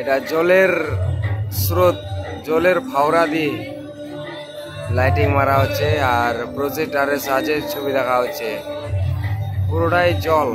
এটা জলের স্রোত, জলের ফাওড়া দিয়ে লাইটিং মারা হচ্ছে আর প্রজেক্টারের সাহায্যে ছবি দেখা হচ্ছে। পুরোটাই জল।